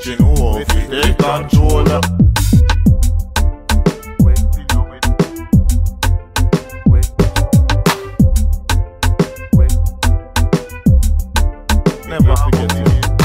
watching who. Never forget you.